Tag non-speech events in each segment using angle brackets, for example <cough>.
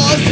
soy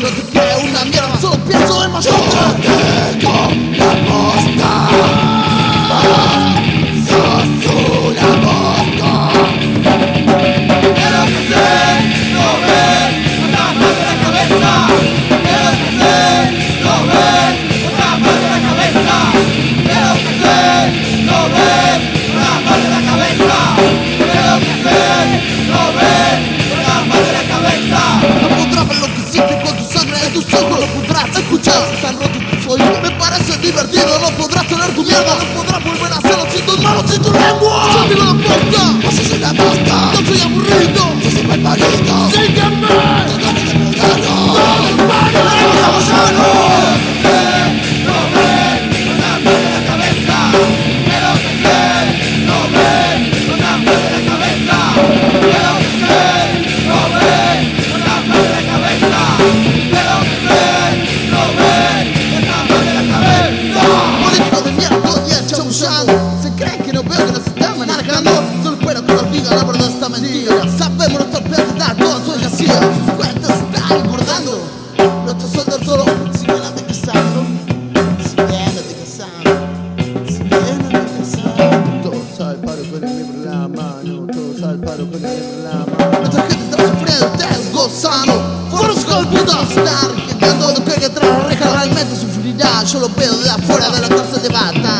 no te creo una mierda, solo pienso en más Nuestra gente está sufriendo, el gozano fue resgatado, estar quedando lo que queda tras recalar realmente sufrirá, yo lo veo de afuera de la torre de plata.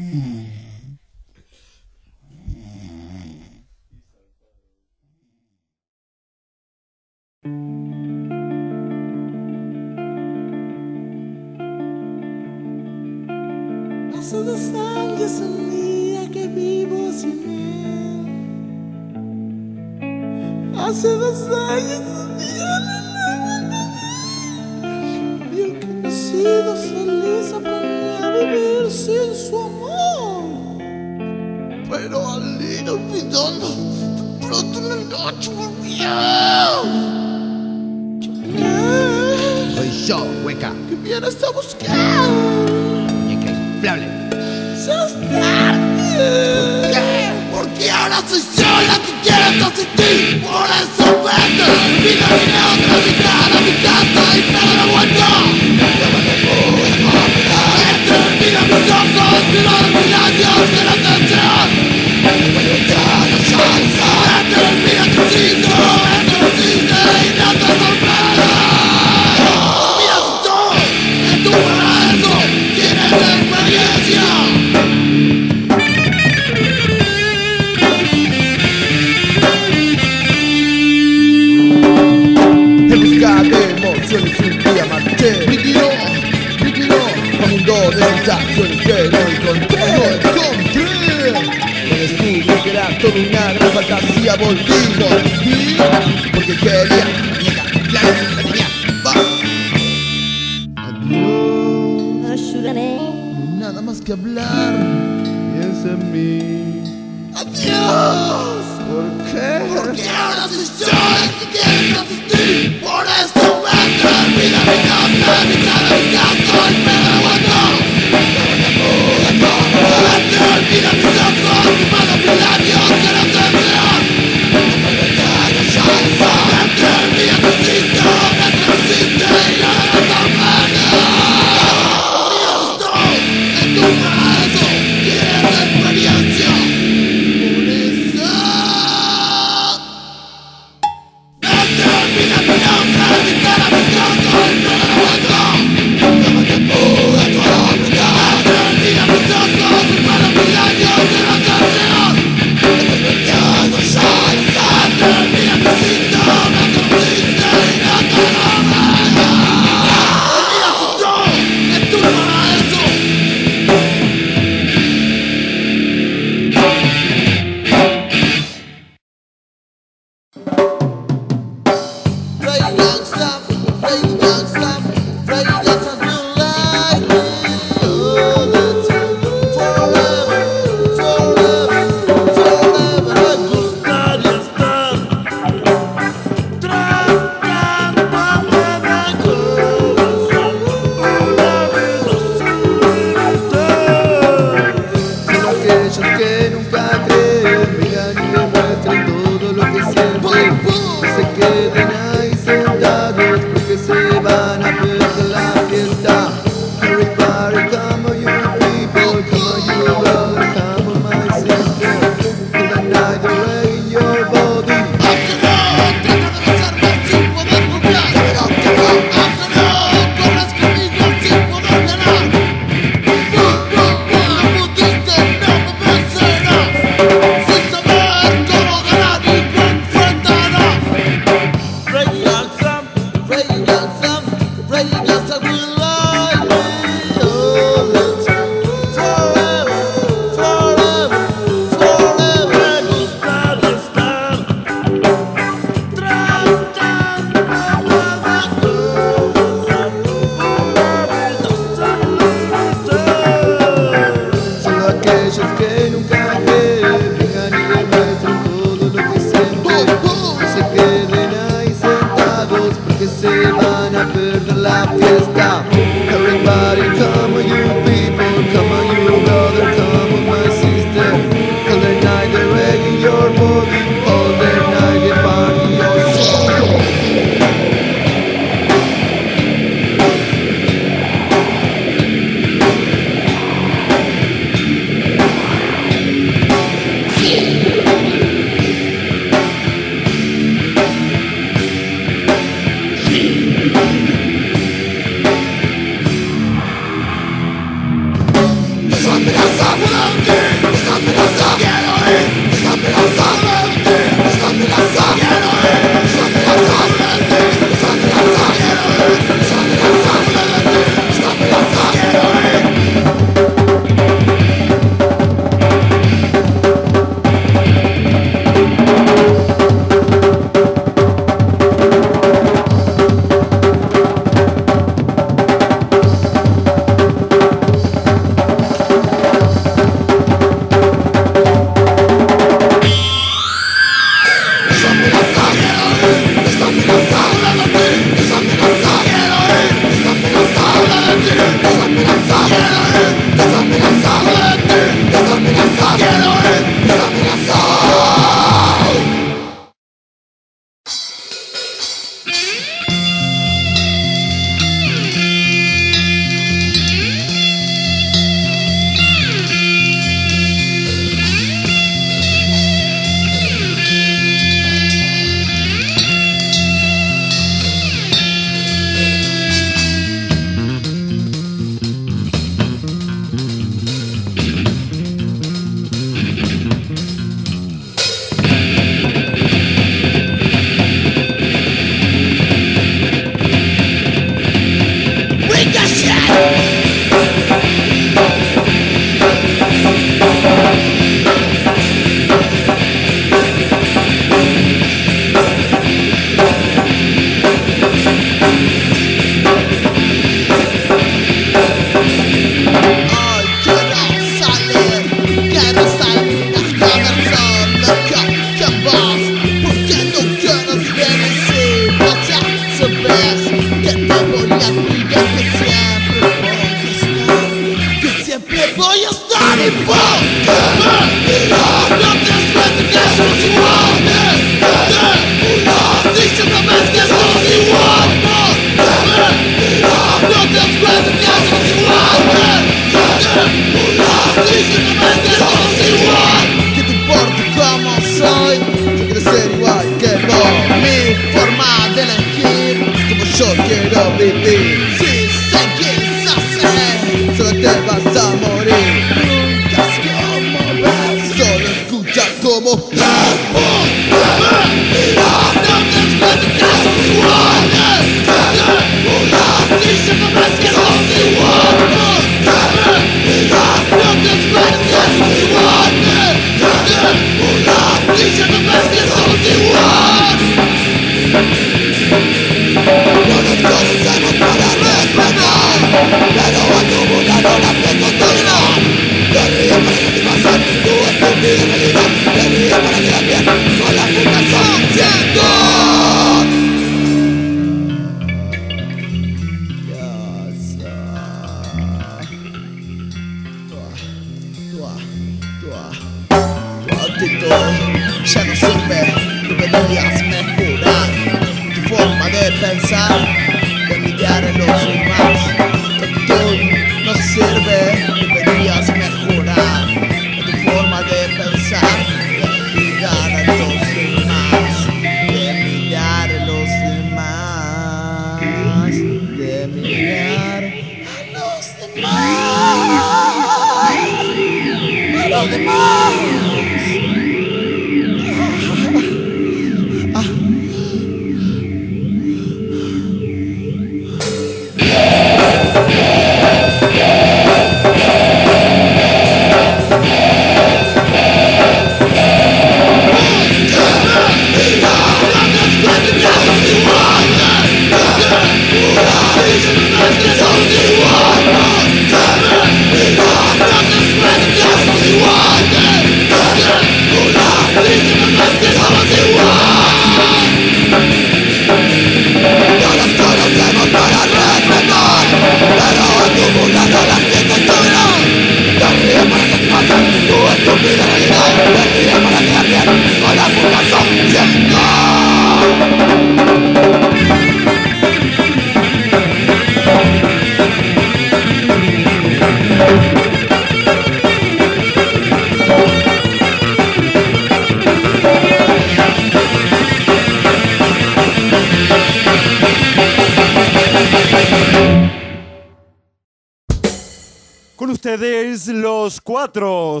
Los cuatro.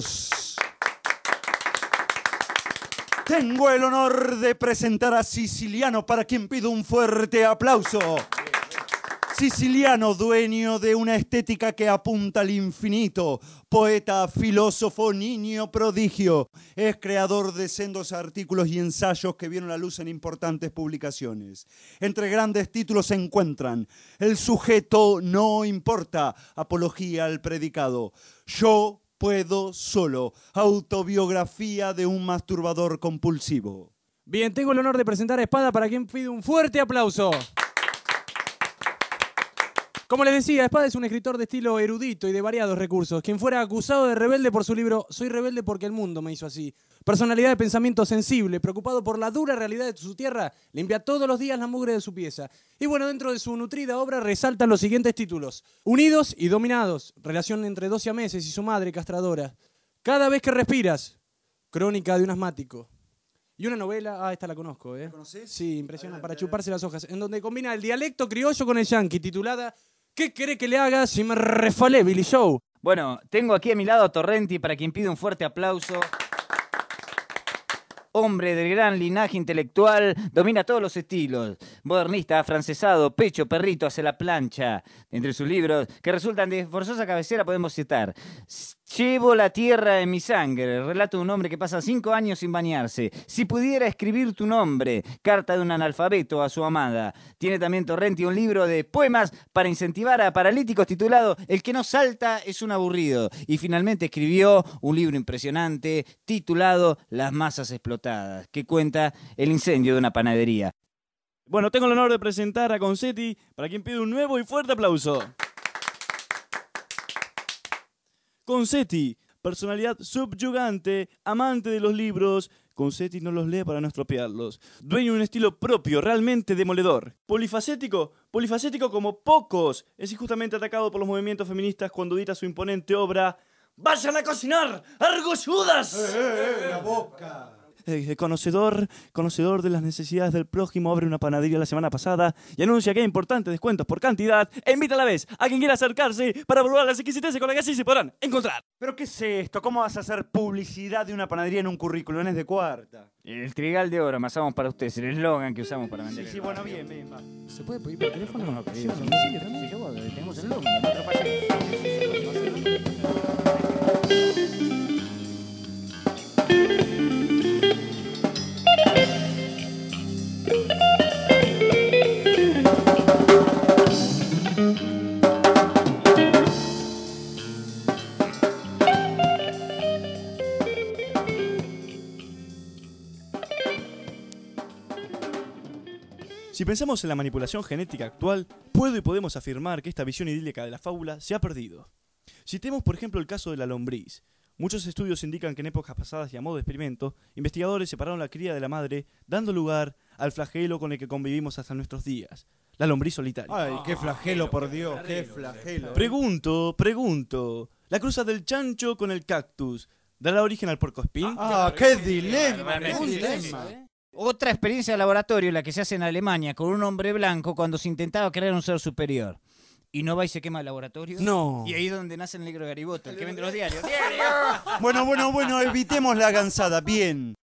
Tengo el honor de presentar a Siciliano, para quien pido un fuerte aplauso siciliano dueño de una estética que apunta al infinito, poeta, filósofo, niño prodigio, es creador de sendos artículos y ensayos que vieron la luz en importantes publicaciones. Entre grandes títulos se encuentran El sujeto no importa, apología al predicado, Yo puedo solo, autobiografía de un masturbador compulsivo. Bien, tengo el honor de presentar a Espada para quien pido un fuerte aplauso. Como les decía, Espada es un escritor de estilo erudito y de variados recursos, quien fuera acusado de rebelde por su libro Soy rebelde porque el mundo me hizo así. Personalidad de pensamiento sensible, preocupado por la dura realidad de su tierra, limpia todos los días la mugre de su pieza. Y bueno, dentro de su nutrida obra resaltan los siguientes títulos. Unidos y dominados, relación entre dos siameses y su madre castradora. Cada vez que respiras, crónica de un asmático. Y una novela, ah, esta la conozco, ¿eh? conoces? Sí, impresionante, para chuparse las hojas, en donde combina el dialecto criollo con el yankee, titulada ¿Qué querés que le haga si me refalé Billy Show? Bueno, tengo aquí a mi lado a Torrenti para quien pide un fuerte aplauso. Hombre del gran linaje intelectual, domina todos los estilos. Modernista, afrancesado, pecho, perrito, hace la plancha. Entre sus libros, que resultan de forzosa cabecera, podemos citar Llevo la tierra en mi sangre, relato de un hombre que pasa cinco años sin bañarse. Si pudiera escribir tu nombre, carta de un analfabeto a su amada. Tiene también Torrenti un libro de poemas para incentivar a paralíticos titulado El que no salta es un aburrido. Y finalmente escribió un libro impresionante titulado Las masas explotadas, que cuenta el incendio de una panadería. Bueno, tengo el honor de presentar a Concetti, para quien pido un nuevo y fuerte aplauso. Concetti, personalidad subyugante, amante de los libros. Concetti no los lee para no estropearlos. Dueño de un estilo propio, realmente demoledor. Polifacético, polifacético como pocos. Es injustamente atacado por los movimientos feministas cuando edita su imponente obra ¡Vayan a cocinar! ¡Argolludas! la boca! Eh, conocedor, conocedor de las necesidades del prójimo, abre una panadería la semana pasada y anuncia que hay importantes descuentos por cantidad e invita a la vez a quien quiera acercarse para probar las exquisiteces con las que así se podrán encontrar. ¿Pero qué es esto? ¿Cómo vas a hacer publicidad de una panadería en un currículum? Es de cuarta. El trigal de oro, amasamos para ustedes, el eslogan que usamos para vender. Sí, sí, bueno, bien, bien. va. ¿Se puede pedir por teléfono? No, querido, sí, sí, tenemos el logo, en otro Si pensamos en la manipulación genética actual, puedo y podemos afirmar que esta visión idílica de la fábula se ha perdido. Citemos por ejemplo el caso de la lombriz. Muchos estudios indican que en épocas pasadas y a modo de experimento, investigadores separaron la cría de la madre, dando lugar al flagelo con el que convivimos hasta nuestros días, la lombriz solitaria. Ay, qué flagelo, por Dios, qué flagelo. Pregunto, pregunto, la cruza del chancho con el cactus, ¿dará origen al porcoespín? Ah, qué dilema, qué dilema. dilema. Otra experiencia de laboratorio, la que se hace en Alemania con un hombre blanco cuando se intentaba crear un ser superior. Y no va y se quema el laboratorio. No. Y ahí es donde nace el negro Gariboto, el que vende los diarios. <laughs> Bueno, bueno, bueno, evitemos la gansada. Bien.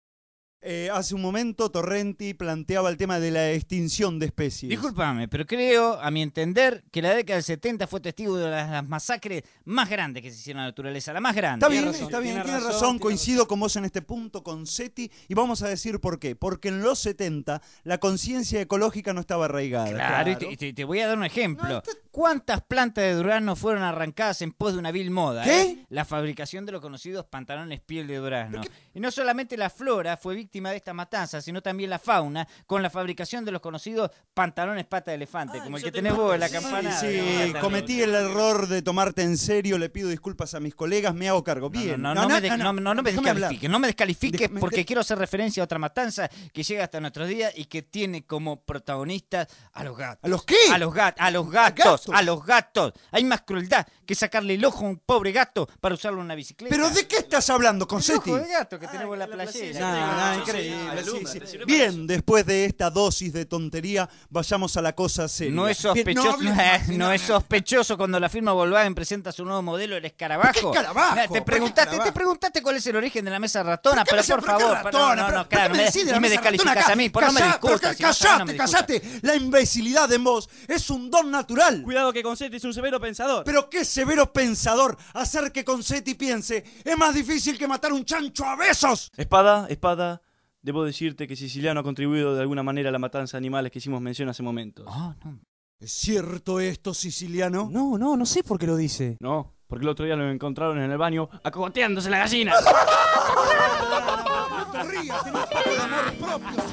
Eh, hace un momento Torrenti planteaba el tema de la extinción de especies. Discúlpame, pero creo, a mi entender, que la década del 70 fue testigo de las, las masacres más grandes que se hicieron en la naturaleza. La más grande. Está bien, razón, está bien, tiene tiene razón, razón, tiene coincido con vos en este punto con SETI y vamos a decir por qué. Porque en los 70 la conciencia ecológica no estaba arraigada. Claro, y te- y te, te voy a dar un ejemplo. ¿Cuántas plantas de durazno fueron arrancadas en pos de una vil moda? ¿Qué? eh? La fabricación de los conocidos pantalones piel de durazno. Y no solamente la flora fue víctima de esta matanza, sino también la fauna con la fabricación de los conocidos pantalones pata de elefante, como el que tenés vos en la Sí, campana. sí, cometí el error de tomarte en serio, le pido disculpas a mis colegas, me hago cargo. Bien. No, no, no, me, no, no descalifiques, no me descalifiques porque de- quiero hacer referencia a otra matanza que llega hasta nuestros días y que tiene como protagonistas a los gatos. ¿A los qué? A los, gat- a los gatos, gatos? a los gatos. Hay más crueldad que sacarle el ojo a un pobre gato para usarlo en una bicicleta. ¿Pero de qué estás hablando, El Concetti? ojo de gato que tenemos en la playera. Nah, nah, increíble, sí, sí. Bien, después de esta dosis de tontería, vayamos a la cosa seria. No es sospechoso, <laughs> no, más, no no, es sospechoso cuando la firma Volkswagen presenta su nuevo modelo, el escarabajo. ¿Qué escarabajo? ¿Por Te preguntaste, escarabajo? te preguntaste cuál es el origen de la mesa ratona, ¿Qué pero por favor, ratona? no, no, claro, ¿qué no me, de descalificas a mí, pues no me discutas. Callate, callate. La imbecilidad en vos es un don natural. Cuidado que Concetti es un severo pensador. Pero qué severo pensador hacer que Concetti piense es más difícil que matar un chancho a besos. Espada, espada, debo decirte que Siciliano ha contribuido de alguna manera a la matanza de animales que hicimos mención hace momentos. Ah, no. ¿Es cierto esto, siciliano? No, no, no sé por qué lo dice. No, porque el otro día lo encontraron en el baño acogoteándose la gallina. No <laughs> te rías, tenés poco de amor propio,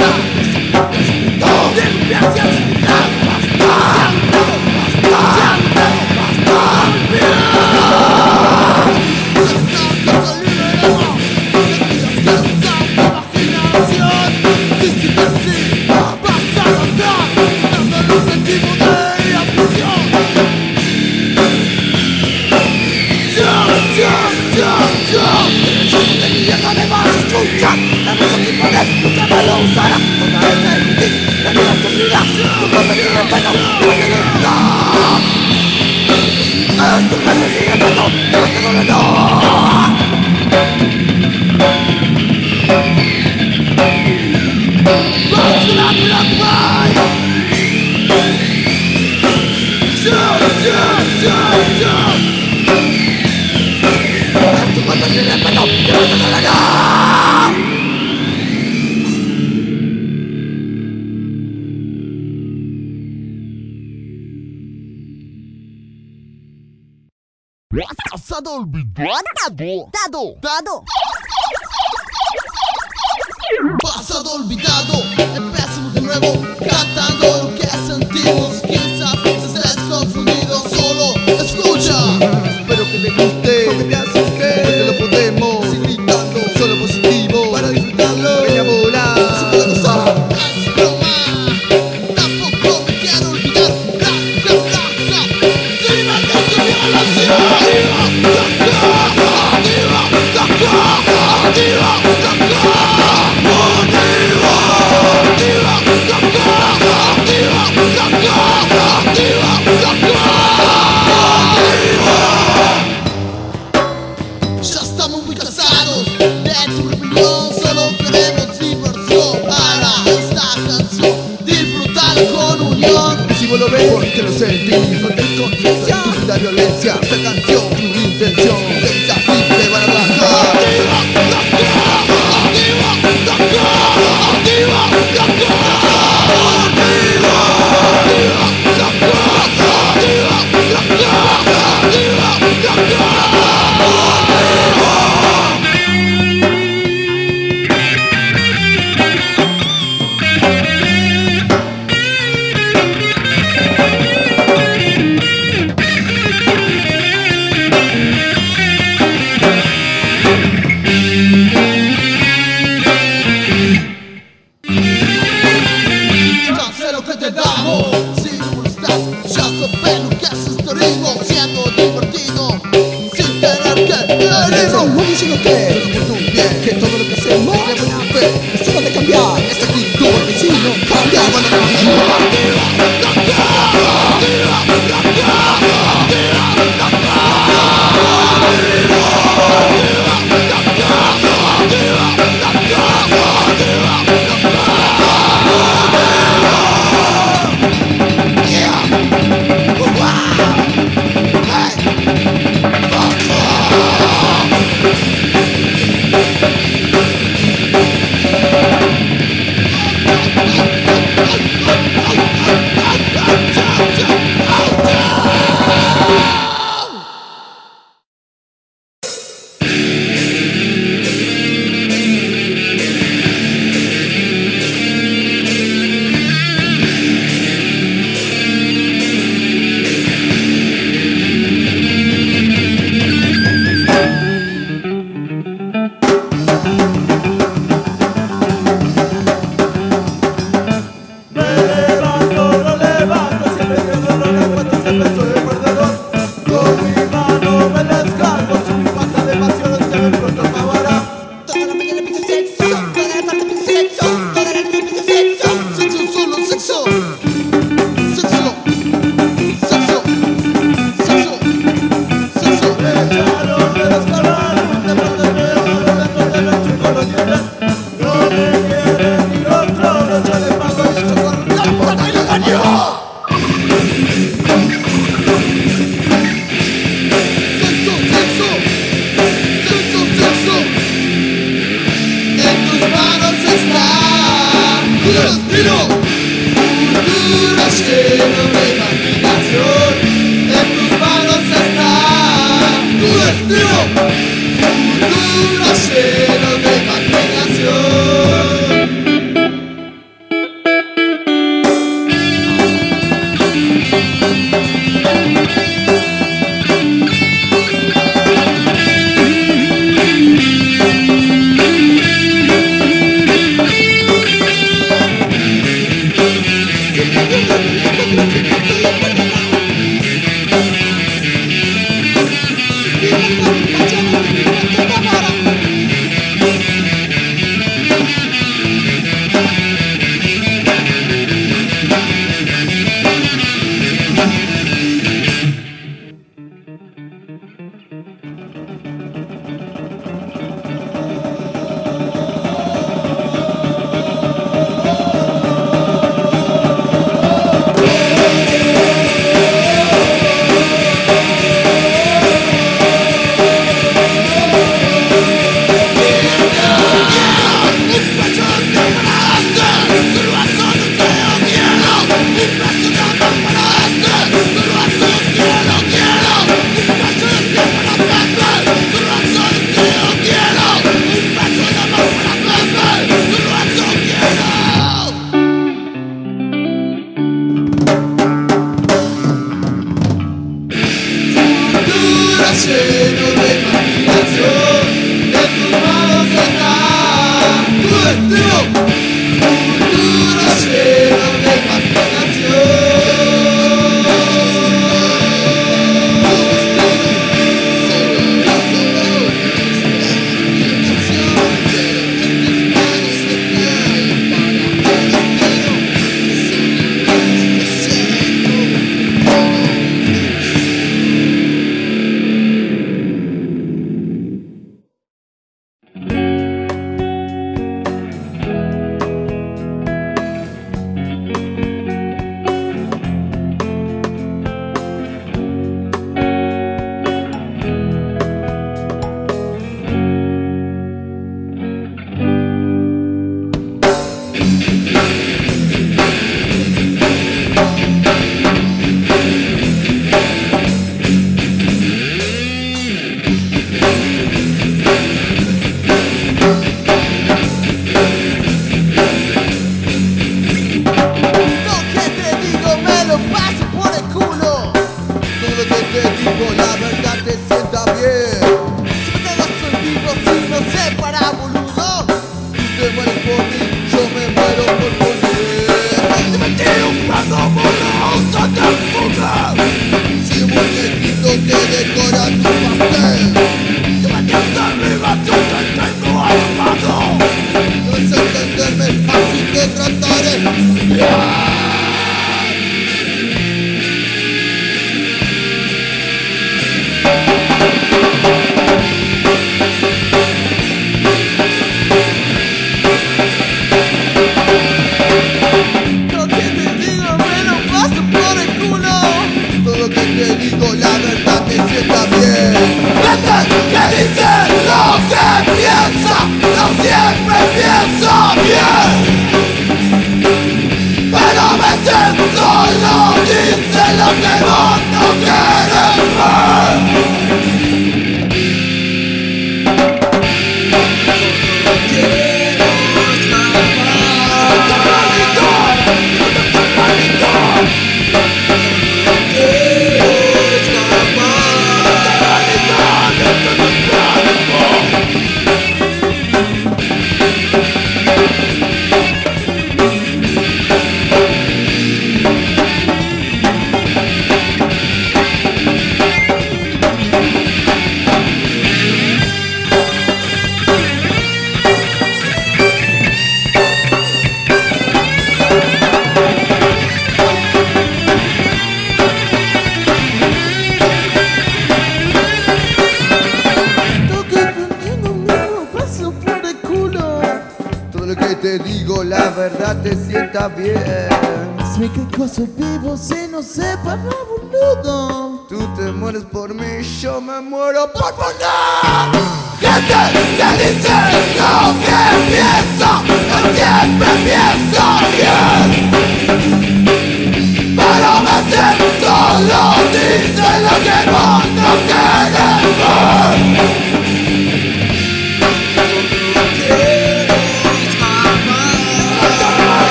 Dog, dog, 拉动，动。